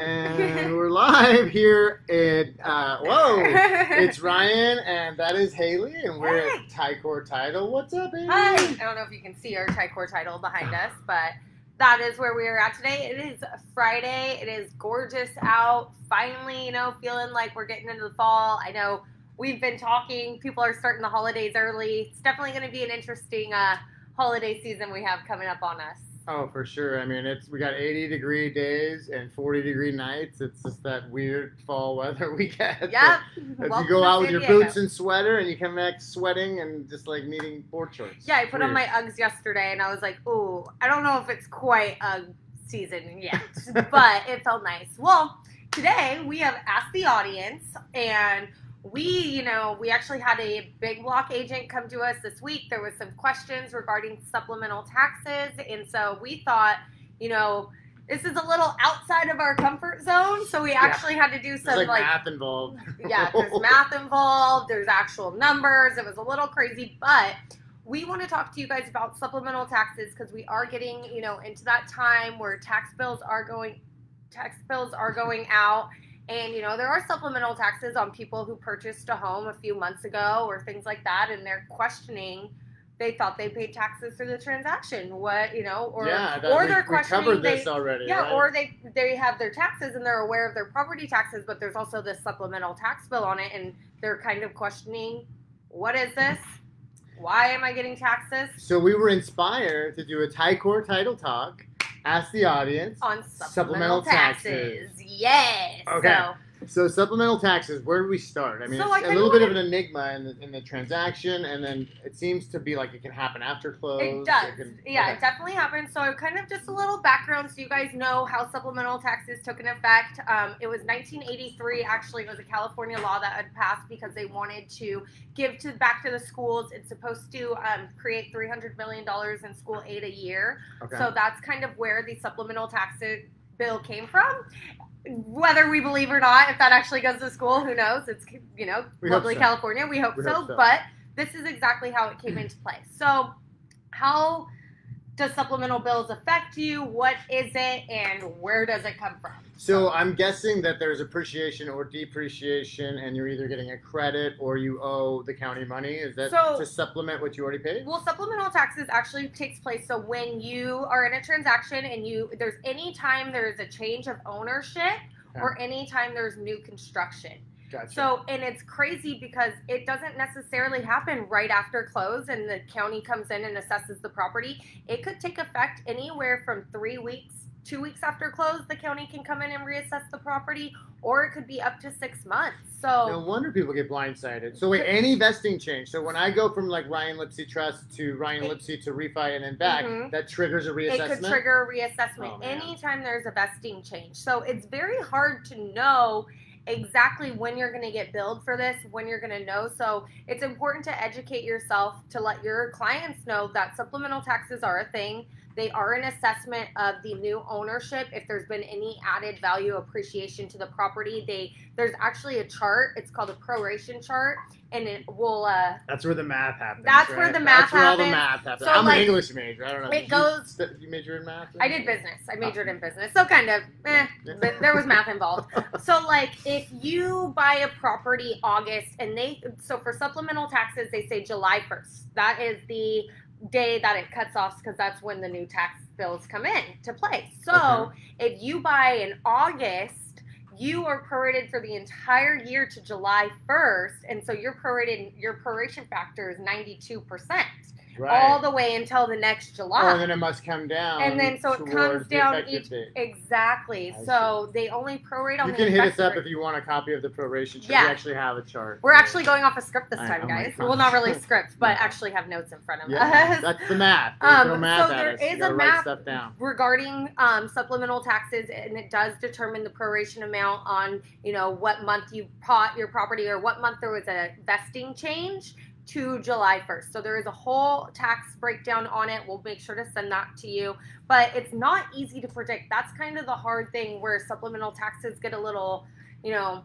And we're live here at, uh, whoa, it's Ryan and that is Haylie and we're at Ticor Title. What's up, Haylie? Hi. I don't know if you can see our Ticor title behind us, but that is where we are at today. It is Friday. It is gorgeous out. Finally, you know, feeling like we're getting into the fall. I know we've been talking. People are starting the holidays early. It's definitely going to be an interesting uh, holiday season we have coming up on us. Oh, for sure. I mean, it's we got 80 degree days and 40 degree nights. It's just that weird fall weather we get. Yep. If Welcome you go out with your boots and sweater and you come back sweating and just like needing board shorts. Yeah, I put on my Uggs yesterday, and I was like, "Ooh, I don't know if it's quite Ugg season yet, but it felt nice." Well, today we have asked the audience, and we, you know, we actually had a big block agent come to us this week. There was some questions regarding supplemental taxes, and so we thought, you know. This is a little outside of our comfort zone, so we actually had to do some like, like math involved. yeah, there's math involved, there's actual numbers. It was a little crazy, but we want to talk to you guys about supplemental taxes because we are getting, you know, into that time where tax bills are going tax bills are going out and you know, there are supplemental taxes on people who purchased a home a few months ago or things like that and they're questioning they thought they paid taxes through the transaction. What, you know, or yeah, or we, they're we questioning covered they, this already. yeah, right? or they they have their taxes and they're aware of their property taxes, but there's also this supplemental tax bill on it, and they're kind of questioning, what is this? Why am I getting taxes So we were inspired to do a Ticor title talk. Ask the audience. on Supplemental supplemental, taxes? Yes. Okay. So, So supplemental taxes. Where do we start? I mean, So it's a little bit of an enigma in the, in the transaction, and then it seems to be like it can happen after close. It does. can- yeah, okay. it definitely happens. So, kind of just a little background so you guys know how supplemental taxes took an effect. Um, it was 1983. Actually, it was a California law that had passed because they wanted to give to back to the schools. It's supposed to um, create 300 million dollars in school aid a year. Okay. So that's kind of where the supplemental tax bill came from. Whether we believe or not, if that actually goes to school, who knows? It's you know We lovely so. California. We hope, We so, hope so. But this is exactly how it came into play. So, how does supplemental bills affect you? What is it, and where does it come from? So I'm guessing that there's appreciation or depreciation, and you're either getting a credit or you owe the county money. Is that So- to supplement what you already paid? Well, supplemental taxes actually takes place. So when you are in a transaction and you there's any time there's a change of ownership or any time there's new construction. Gotcha. So, and it's crazy because it doesn't necessarily happen right after close and the county comes in and assesses the property. It could take effect anywhere from three weeks, two weeks after close, the county can come in and reassess the property, or it could be up to six months. So, no wonder people get blindsided. So wait, any vesting change. So when I go from like Ryan Lipsey Trust to Ryan It- Lipsey to refi and then back, Mhm. that triggers a reassessment. it could trigger a reassessment Oh, anytime there's a vesting change. So, it's very hard to know exactly when you're going to get billed for this, when you're going to know. So, it's important to educate yourself to let your clients know that supplemental taxes are a thing. They are an assessment of the new ownership. If there's been any added value appreciation to the property, they there's actually a chart. It's called a proration chart, and it will uh, That's where the math happens. That's where the math That's where all the happens. math happens. So, I'm like, an English major. I don't know. it Did you- goes- did you major in math? I did business. I majored in business, so kind of, eh, but there was math involved. So, like, if you buy a property August, and they, so for supplemental taxes, they say July 1st. That is the day that it cuts off because that's when the new tax bills come in to play. So, Okay. if you buy in August, you are prorated for the entire year to July 1st, and so your prorated, your proration factor is 92%, Right. all the way until the next July. And then it must come down. And then so it comes down each date. exactly. I So they only prorate on You the can hit us up rate. if you want a copy of the proration chart. Yeah. We actually have a chart. We're actually going off a script this I- time, guys. Well, not really script, but No. actually have notes in front of Yeah, us. that's the math. They Um, throw math so there us. A math- stuff down. regarding um, supplemental taxes, and it does determine the proration amount on you know what month you bought your property or what month there was a vesting change to July 1st. So there is a whole tax breakdown on it. We'll make sure to send that to you. But it's not easy to predict. That's kind of the hard thing where supplemental taxes get a little, you know,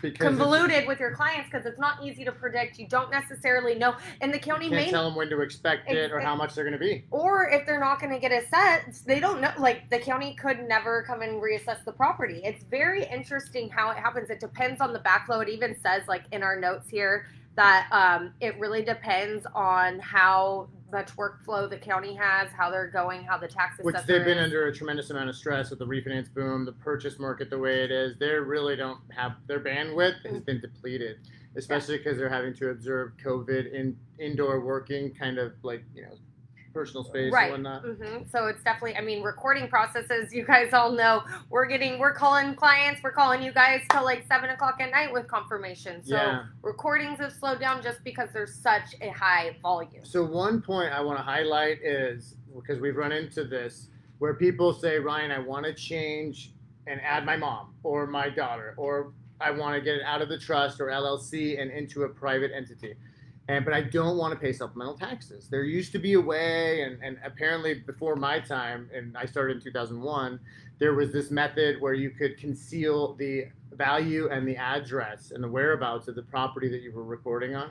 because convoluted with your clients because it's not easy to predict. You don't necessarily know, and the county may tell them when to expect it or Ex- how much they're going to be. or if they're not going to get assessed, they don't know. Like the county could never come and reassess the property. It's very interesting how it happens. It depends on the backflow. It even says, like in our notes here, that um, it really depends on how much workflow the county has, how they're going, how the tax Which they've been is. under a tremendous amount of stress with the refinance boom, the purchase market the way it is. They really don't have their bandwidth has been depleted, especially because they're having to observe COVID in indoor working, kind of like you know, personal space Right. and whatnot. hmm So it's definitely, I mean, recording processes. You guys all know we're getting, we're calling clients, we're calling you guys till like seven o'clock at night with confirmation. So Yeah. recordings have slowed down just because there's such a high volume. So one point I want to highlight is because we've run into this where people say, Ryan, I want to change and add my mom or my daughter, or I want to get it out of the trust or LLC and into a private entity. And but I don't want to pay supplemental taxes. There used to be a way, and, and apparently before my time, and I started in 2001, there was this method where you could conceal the value and the address and the whereabouts of the property that you were recording on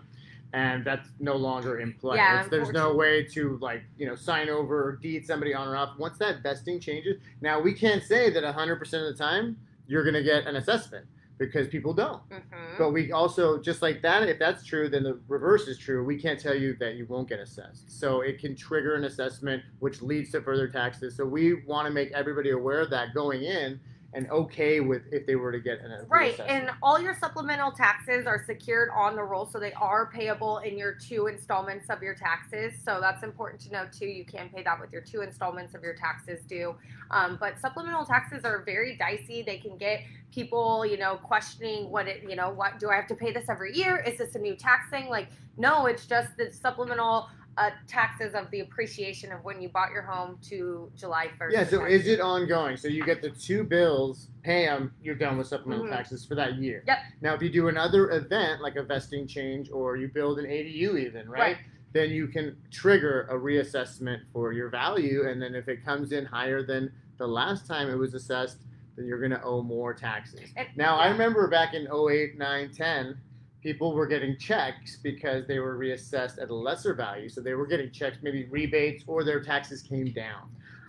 and that's no longer in play. Yeah, there's no way to like you know sign over or deed somebody on or off. Once that vesting changes, now we can't say that 100% of the time you're going to get an assessment because people don't. hmm But we also just like that. If that's true, then the reverse is true. We can't tell you that you won't get assessed. So it can trigger an assessment, which leads to further taxes. So we want to make everybody aware of that going in and okay with if they were to get an Right, and all your supplemental taxes are secured on the roll, so they are payable in your two installments of your taxes. So that's important to know too. You can pay that with your two installments of your taxes due. Um, but supplemental taxes are very dicey. They can get people, you know, questioning what it, you know, what do I have to pay this every year? Is this a new tax thing? Like, no, it's just the supplemental uh, taxes of the appreciation of when you bought your home to July first. Yeah, so is it ongoing? So you get the two bills, pay them, you're done with supplemental Mhm. taxes for that year. Yep. Now, if you do another event like a vesting change or you build an ADU, even right, Right. then you can trigger a reassessment for your value, and then if it comes in higher than the last time it was assessed, then you're going to owe more taxes. And- Now, I remember back in 08, 9, 10, people were getting checks because they were reassessed at a lesser value. So they were getting checks, maybe rebates, or their taxes came down.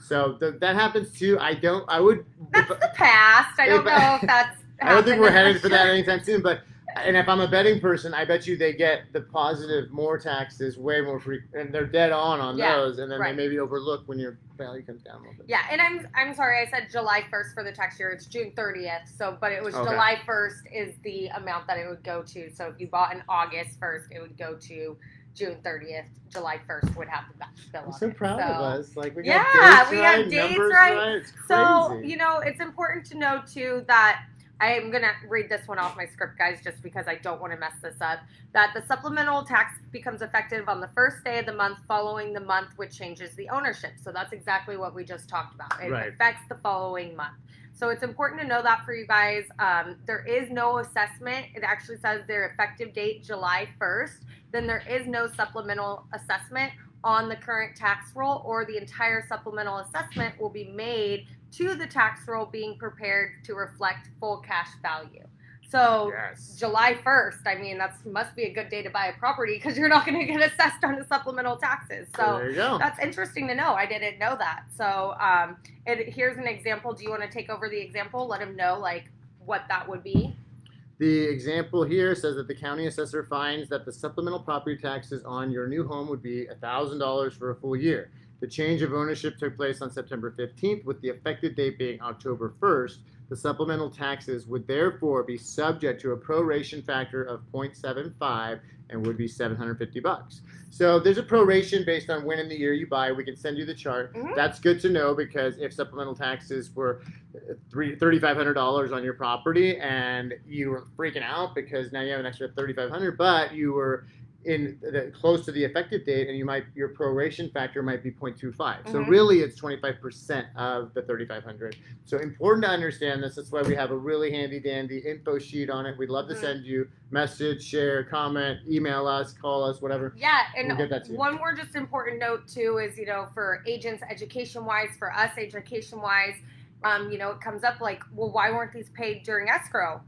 So th- that happens too. I don't, I would, That's the past. I don't if- know if that's. I don't think we're headed for that anytime soon. But, and if I'm a betting person, I bet you they get the positive more taxes way more frequent, and they're dead on on Yeah, those, and then right. they maybe overlook when your value comes down a little bit. Yeah, and I'm I'm sorry, I said July 1st for the tax year. It's June 30th. So, but it was Okay. July 1st is the amount that it would go to. So, if you bought in August 1st, it would go to June 30th. July 1st would have the bill I'm on so proud So- of us. Like we got Yeah, dates we right, got dates right. Crazy. So, you know, it's important to know too that I am going to read this one off my script, guys, just because I don't want to mess this up. That the supplemental tax becomes effective on the first day of the month following the month, which changes the ownership. So that's exactly what we just talked about. It Right. affects the following month. So it's important to know that for you guys. Um, there is no assessment. It actually says their effective date July 1st. Then there is no supplemental assessment on the current tax roll, or the entire supplemental assessment will be made to the tax roll being prepared to reflect full cash value. So yes. July 1st, I mean, that's must be a good day to buy a property because you're not going to get assessed on the supplemental taxes. So there you go. that's interesting to know. I didn't know that. So um, it, here's an example. Do you want to take over the example? Let him know like what that would be. The example here says that the county assessor finds that the supplemental property taxes on your new home would be $1,000 for a full year. The change of ownership took place on September 15th, with the effective date being October 1st. The supplemental taxes would therefore be subject to a proration factor of 0.75 and would be 750 bucks. So there's a proration based on when in the year you buy. We can send you the chart. Mhm. That's good to know because if supplemental taxes were uh, three thirty five hundred dollars on your property and you were freaking out because now you have an extra thirty five hundred, but you were in the, close to the effective date and you might your proration factor might be 0.25 so Mhm. really it's 25% of the 3500 so important to understand this that's why we have a really handy dandy info sheet on it we'd love to Mhm. send you message share comment email us call us whatever Yeah, and We'll get that to you. one more just important note too is you know for agents education wise, for us education wise, um, you know it comes up like, well, why weren't these paid during escrow?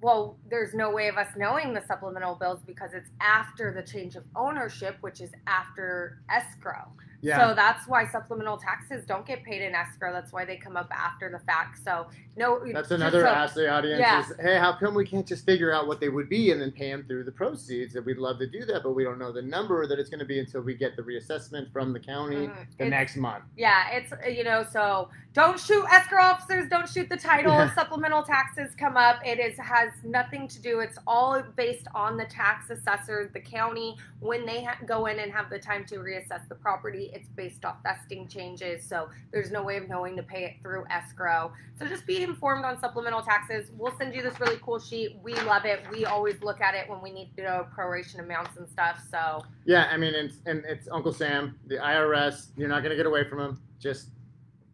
Well, there's no way of us knowing the supplemental bills because it's after the change of ownership, which is after escrow. Yeah. So that's why supplemental taxes don't get paid in escrow. That's why they come up after the fact. So no. That's another so- ask the audience Yeah. is, hey, how come we can't just figure out what they would be and then pay them through the proceeds? And we'd love to do that, but we don't know the number that it's going to be until we get the reassessment from the county Mhm. the It's- next month. Yeah, it's uh, you know, so don't shoot escrow officers, don't shoot the title. Yeah. Supplemental taxes come up, it is has nothing to do. It's all based on the tax assessor, the county, when they ha- go in and have the time to reassess the property. It's based off vesting changes, so there's no way of knowing to pay it through escrow. So just be informed on supplemental taxes. We'll send you this really cool sheet. We love it. We always look at it when we need to know proration amounts and stuff. So Yeah, I mean, it's, and it's Uncle Sam, the IRS. You're not going to get away from him. Just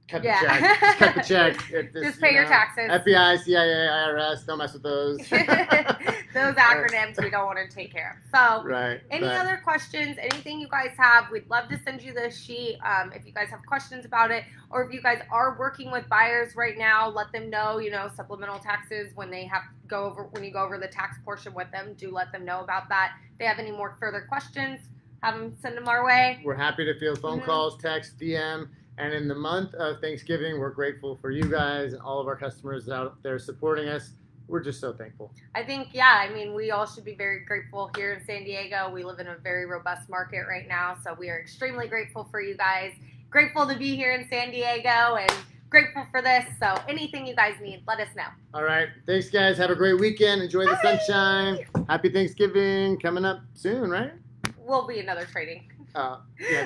cut Yeah. the check. Just cut the check. It- this, just you pay your taxes. FBI, CIA, IRS. Don't mess with those. Those acronyms we don't want to take care of. So, right. any but- other questions, anything you guys have, we'd love to send you this sheet. Um, if you guys have questions about it, or if you guys are working with buyers right now, let them know, you know, supplemental taxes when they have go over when you go over the tax portion with them. Do let them know about that. If they have any more further questions, have them send them our way. We're happy to field phone Mhm. calls, text, DM. And in the month of Thanksgiving, we're grateful for you guys and all of our customers out there supporting us. We're just so thankful. I think, yeah, I mean, we all should be very grateful here in San Diego. We live in a very robust market right now, so we are extremely grateful for you guys. Grateful to be here in San Diego and grateful for this. So, anything you guys need, let us know. All right. Thanks, guys. Have a great weekend. Enjoy the Bye. sunshine. Happy Thanksgiving coming up soon, right? We'll be another trading. Uh, yeah.